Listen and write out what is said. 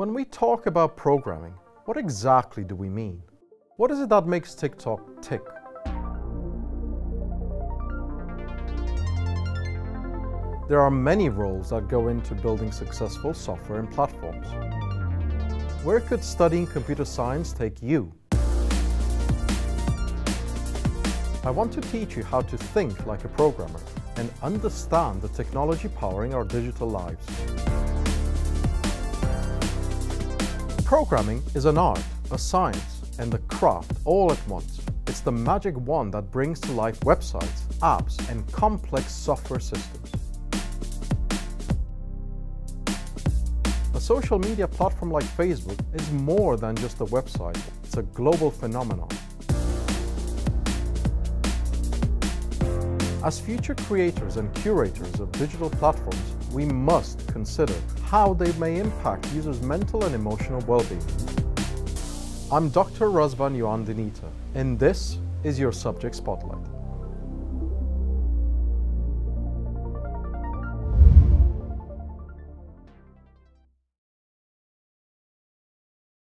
When we talk about programming, what exactly do we mean? What is it that makes TikTok tick? There are many roles that go into building successful software and platforms. Where could studying computer science take you? I want to teach you how to think like a programmer and understand the technology powering our digital lives. Programming is an art, a science, and a craft all at once. It's the magic wand that brings to life websites, apps, and complex software systems. A social media platform like Facebook is more than just a website, it's a global phenomenon. As future creators and curators of digital platforms, we must consider how they may impact users' mental and emotional well-being. I'm Dr. Razvan-Ioan Dinita, and this is your Subject Spotlight.